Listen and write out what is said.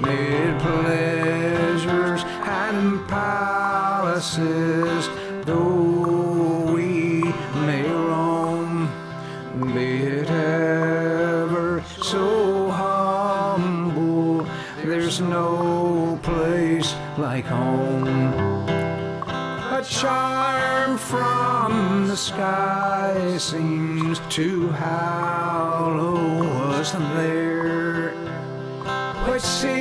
mid pleasures and palaces, though we may roam, be it ever so humble, there's no place like home. A charm from the sky seems to hallow us there, but see.